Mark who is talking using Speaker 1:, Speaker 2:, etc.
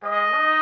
Speaker 1: Bye.